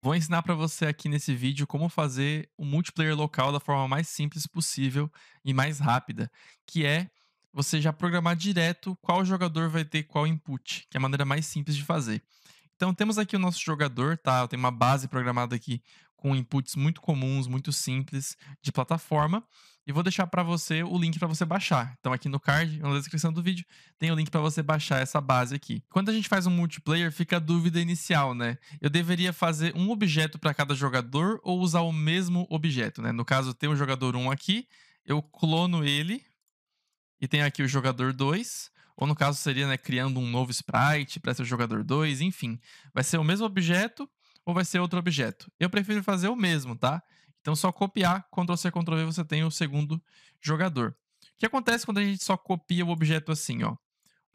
Vou ensinar para você aqui nesse vídeo como fazer o multiplayer local da forma mais simples possível e mais rápida, que é você já programar direto qual jogador vai ter qual input, que é a maneira mais simples de fazer. Então temos aqui o nosso jogador, tá? Eu tenho uma base programada aqui com inputs muito comuns, muito simples de plataforma. E vou deixar para você o link para você baixar. Então aqui no card, na descrição do vídeo, tem o link para você baixar essa base aqui. Quando a gente faz um multiplayer, fica a dúvida inicial, né? Eu deveria fazer um objeto para cada jogador ou usar o mesmo objeto, né? No caso, tem o jogador 1 aqui, eu clono ele e tem aqui o jogador 2, ou no caso seria, né, criando um novo sprite para ser o jogador 2, enfim. Vai ser o mesmo objeto ou vai ser outro objeto? Eu prefiro fazer o mesmo, tá? Então, só copiar, Ctrl-C, Ctrl-V, você tem o segundo jogador. O que acontece quando a gente só copia o objeto assim, ó? O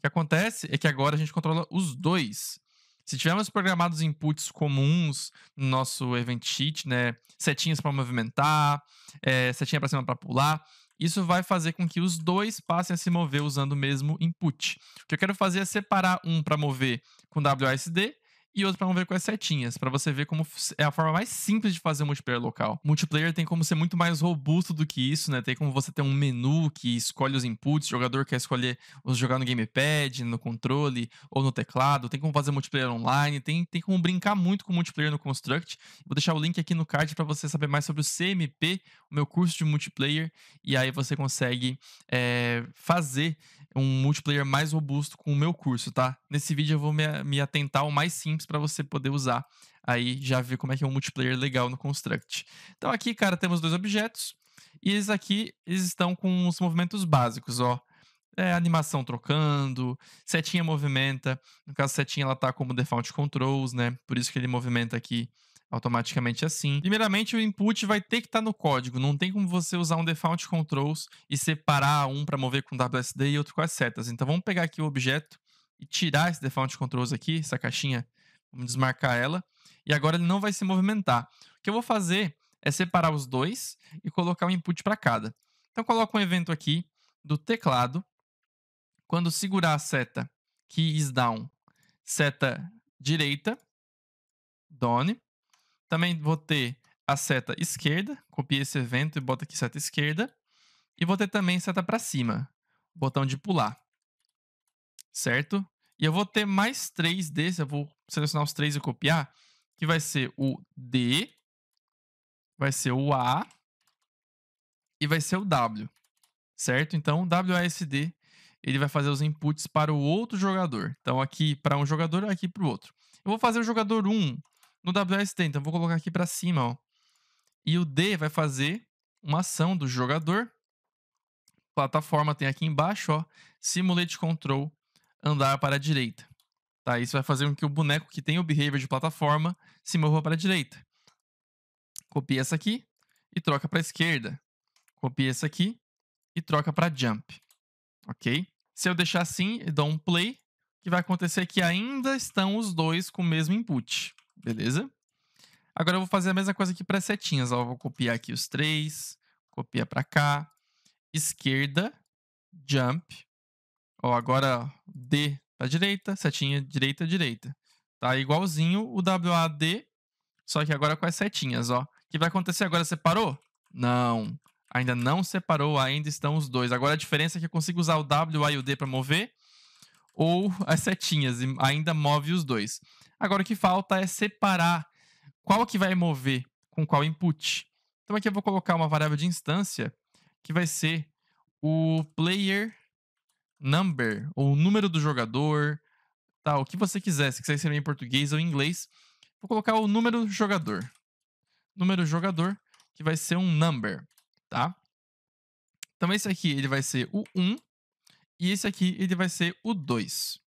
que acontece é que agora a gente controla os dois. Se tivermos programados inputs comuns no nosso event sheet, né, setinhas para movimentar, é, setinha para cima para pular, isso vai fazer com que os dois passem a se mover usando o mesmo input. O que eu quero fazer é separar um para mover com WASD e outro para mover com as setinhas, para você ver como é a forma mais simples de fazer multiplayer local. Multiplayer tem como ser muito mais robusto do que isso, né? Tem como você ter um menu que escolhe os inputs, o jogador quer escolher jogar no gamepad, no controle ou no teclado, tem como fazer multiplayer online, tem, tem como brincar muito com multiplayer no Construct. Vou deixar o link aqui no card para você saber mais sobre o CMP, o meu curso de multiplayer, e aí você consegue é, fazer um multiplayer mais robusto com o meu curso, tá? Nesse vídeo eu vou me, me atentar ao mais simples para você poder usar aí já ver como é que é um multiplayer legal no Construct. Então aqui, cara, temos dois objetos e eles aqui eles estão com os movimentos básicos, ó. É, animação trocando, setinha movimenta. No caso, setinha ela tá como default controls, né? Por isso que ele movimenta aqui automaticamente assim. Primeiramente, o input vai ter que estar tá no código. Não tem como você usar um default controls e separar um para mover com WSD e outro com as setas. Então, vamos pegar aqui o objeto e tirar esse default controls aqui, essa caixinha. Vamos desmarcar ela. E agora ele não vai se movimentar. O que eu vou fazer é separar os dois e colocar um input para cada. Então, coloco um evento aqui do teclado. Quando segurar a seta keys down, seta direita, done. Também vou ter a seta esquerda, copia esse evento e bota aqui seta esquerda. E vou ter também seta para cima, botão de pular. Certo? E eu vou ter mais três desses, eu vou selecionar os três e copiar, que vai ser o D, vai ser o A e vai ser o W. Certo? Então, WASD, ele vai fazer os inputs para o outro jogador. Então, aqui para um jogador, aqui para o outro. Eu vou fazer o jogador 1 no WSD. Então, vou colocar aqui para cima, ó. E o D vai fazer uma ação do jogador. Plataforma tem aqui embaixo, ó. Simulate Control, andar para a direita. Tá? Isso vai fazer com que o boneco que tem o behavior de plataforma se mova para a direita. Copia essa aqui e troca para a esquerda. Copia essa aqui e troca para jump. Ok? Se eu deixar assim e dar um play, o que vai acontecer é que ainda estão os dois com o mesmo input. Beleza? Agora eu vou fazer a mesma coisa aqui para as setinhas. Ó. vou copiar aqui os três, copiar para cá, esquerda, jump. Ó, agora D para direita, setinha direita, direita. Tá igualzinho o WAD, só que agora com as setinhas, ó. O que vai acontecer agora? Separou? Não. Ainda não separou, ainda estão os dois. Agora a diferença é que eu consigo usar o W, A e o D para mover, ou as setinhas, e ainda move os dois. Agora o que falta é separar qual que vai mover com qual input. Então aqui eu vou colocar uma variável de instância que vai ser o player number, ou o número do jogador, tá, o que você quiser, se quiser escrever em português ou em inglês. Vou colocar o número jogador. Número jogador, que vai ser um number, tá? Então esse aqui ele vai ser o 1 e esse aqui ele vai ser o 2.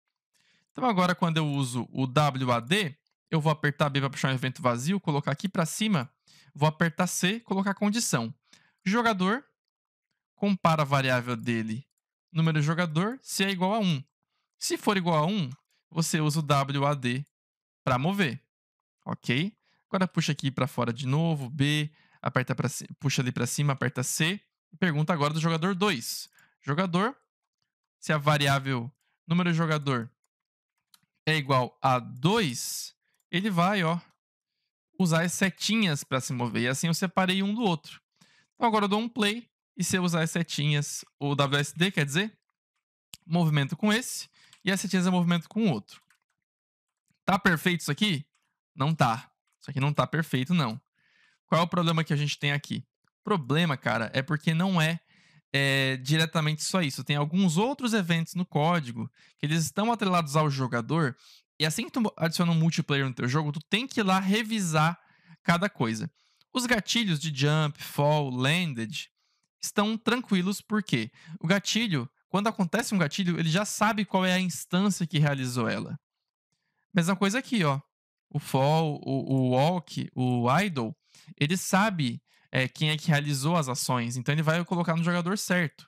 Então agora quando eu uso o WAD, eu vou apertar B para puxar um evento vazio, colocar aqui para cima, vou apertar C, colocar condição. Jogador compara a variável dele, número jogador, se é igual a 1. Se for igual a 1, você usa o WAD para mover, ok? Agora puxa aqui para fora de novo, B, aperta pra, puxa ali para cima, aperta C, pergunta agora do jogador 2. Jogador, se a variável número jogador é igual a 2, ele vai, ó, usar as setinhas para se mover. E assim eu separei um do outro. Então agora eu dou um play e se eu usar as setinhas, o WSD quer dizer movimento com esse e as setinhas é movimento com o outro. Tá perfeito isso aqui? Não tá. Isso aqui não tá perfeito, não. Qual é o problema que a gente tem aqui? O problema, cara, é porque não é, é diretamente só isso. Tem alguns outros eventos no código que eles estão atrelados ao jogador e assim que tu adiciona um multiplayer no teu jogo, tu tem que ir lá revisar cada coisa. Os gatilhos de jump, fall, landed estão tranquilos porque o gatilho, quando acontece um gatilho, ele já sabe qual é a instância que realizou ela. Mesma coisa aqui, ó. O fall, o, o walk, o idle, ele sabe é, quem é que realizou as ações, então ele vai colocar no jogador certo.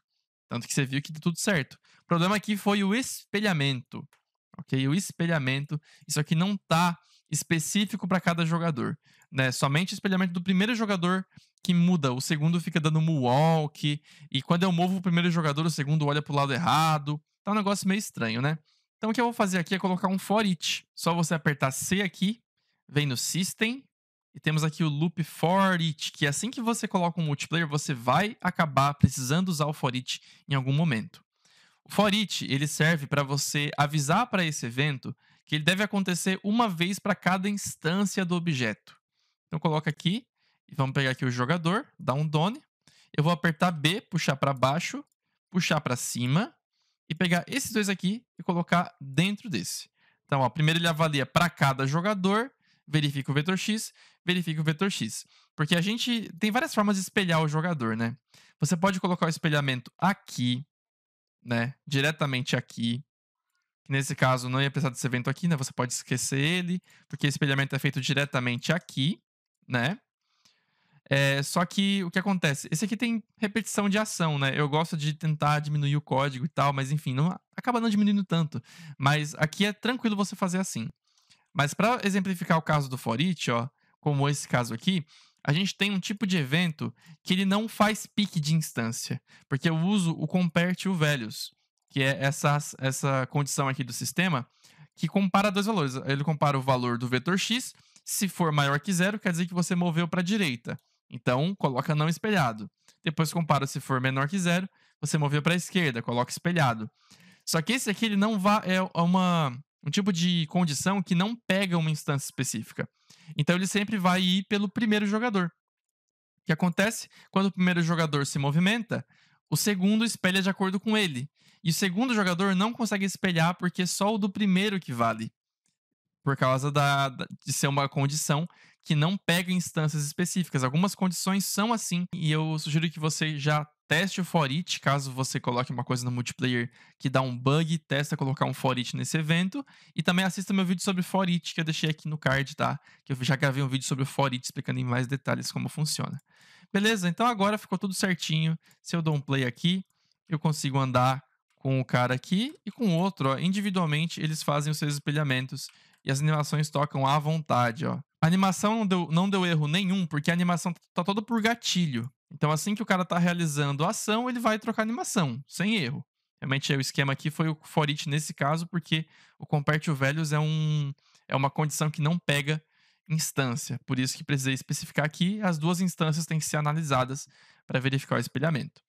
Tanto que você viu que deu tudo certo. O problema aqui foi o espelhamento ok? O espelhamento, isso aqui não está específico para cada jogador, né? Somente o espelhamento do primeiro jogador que muda, o segundo fica dando moonwalk, e quando eu movo o primeiro jogador, o segundo olha para o lado errado. Tá um negócio meio estranho, né? Então o que eu vou fazer aqui é colocar um for each. Só você apertar C aqui, vem no System, e temos aqui o loop for each, que assim que você coloca um multiplayer, você vai acabar precisando usar o for each em algum momento. O for each, ele serve para você avisar para esse evento que ele deve acontecer uma vez para cada instância do objeto. Então coloca aqui e vamos pegar aqui o jogador, dá um done. Eu vou apertar B, puxar para baixo, puxar para cima e pegar esses dois aqui e colocar dentro desse. Então, ó, primeiro ele avalia para cada jogador, verifica o vetor X, verifica o vetor X. Porque a gente tem várias formas de espelhar o jogador, né? Você pode colocar o espelhamento aqui, né, diretamente aqui. Nesse caso, não ia precisar desse evento aqui, né? Você pode esquecer ele, porque esse espelhamento é feito diretamente aqui, né? É, só que o que acontece? Esse aqui tem repetição de ação, né? Eu gosto de tentar diminuir o código e tal, mas enfim, não, acaba não diminuindo tanto. Mas aqui é tranquilo você fazer assim. Mas para exemplificar o caso do for each, ó, como esse caso aqui, a gente tem um tipo de evento que ele não faz pique de instância, porque eu uso o compare to values, que é essa, essa condição aqui do sistema que compara dois valores. Ele compara o valor do vetor x, se for maior que zero, quer dizer que você moveu para a direita. Então, coloca não espelhado. Depois compara se for menor que zero, você moveu para a esquerda, coloca espelhado. Só que esse aqui ele não vai é uma um tipo de condição que não pega uma instância específica. Então ele sempre vai ir pelo primeiro jogador. O que acontece? Quando o primeiro jogador se movimenta, o segundo espelha de acordo com ele. E o segundo jogador não consegue espelhar porque é só o do primeiro que vale. Por causa da, de ser uma condição que não pega instâncias específicas. Algumas condições são assim, e eu sugiro que você já teste o for each, caso você coloque uma coisa no multiplayer que dá um bug, testa colocar um for each nesse evento. E também assista meu vídeo sobre for each, que eu deixei aqui no card, tá? Que eu já gravei um vídeo sobre o for each explicando em mais detalhes como funciona. Beleza? Então agora ficou tudo certinho. Se eu dou um play aqui, eu consigo andar com o cara aqui e com o outro, ó, individualmente eles fazem os seus espelhamentos e as animações tocam à vontade, ó. A animação não deu, não deu erro nenhum, porque a animação tá toda por gatilho. Então, assim que o cara tá realizando a ação, ele vai trocar animação, sem erro. Realmente, o esquema aqui foi o for each nesse caso, porque o compare values é, um, é uma condição que não pega instância. Por isso que precisei especificar aqui, as duas instâncias têm que ser analisadas para verificar o espelhamento.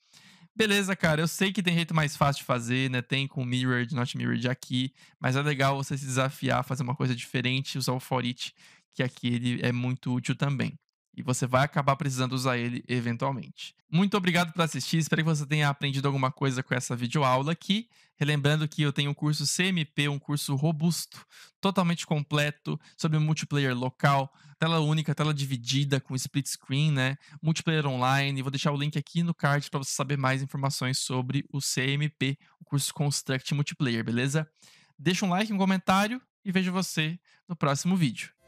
Beleza, cara, eu sei que tem jeito mais fácil de fazer, né? Tem com mirrored, not mirrored aqui, mas é legal você se desafiar, fazer uma coisa diferente, usar o for each, que aqui ele é muito útil também e você vai acabar precisando usar ele eventualmente. Muito obrigado por assistir, espero que você tenha aprendido alguma coisa com essa videoaula aqui. Relembrando que eu tenho um curso CMP, um curso robusto, totalmente completo, sobre multiplayer local, tela única, tela dividida, com split screen, né? Multiplayer online. Vou deixar o link aqui no card para você saber mais informações sobre o CMP, o curso Construct Multiplayer, beleza? Deixa um like, um comentário e vejo você no próximo vídeo.